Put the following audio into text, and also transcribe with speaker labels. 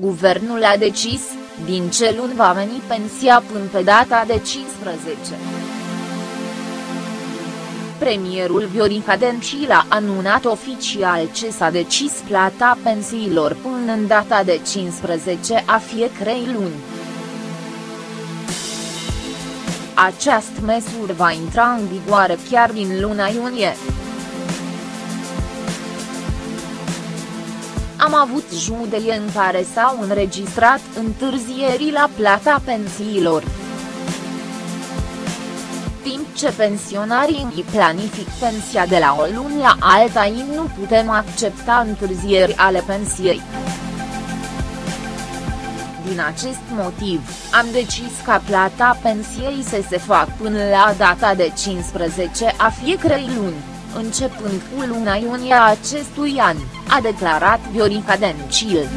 Speaker 1: Guvernul a decis, din ce luni va veni pensia până pe data de 15. Premierul Viorica Dencil a anunțat oficial ce s-a decis plata pensiilor până în data de 15 a fiecărei luni. Această măsură va intra în vigoare chiar din luna iunie. Am avut judele în care s-au înregistrat întârzieri la plata pensiilor. Timp ce pensionarii îi planific pensia de la o lună la alta ei nu putem accepta întârzieri ale pensiei. Din acest motiv, am decis ca plata pensiei să se facă până la data de 15 a fiecărei luni, începând cu luna iunie a acestui an, a declarat Viorica Dencil.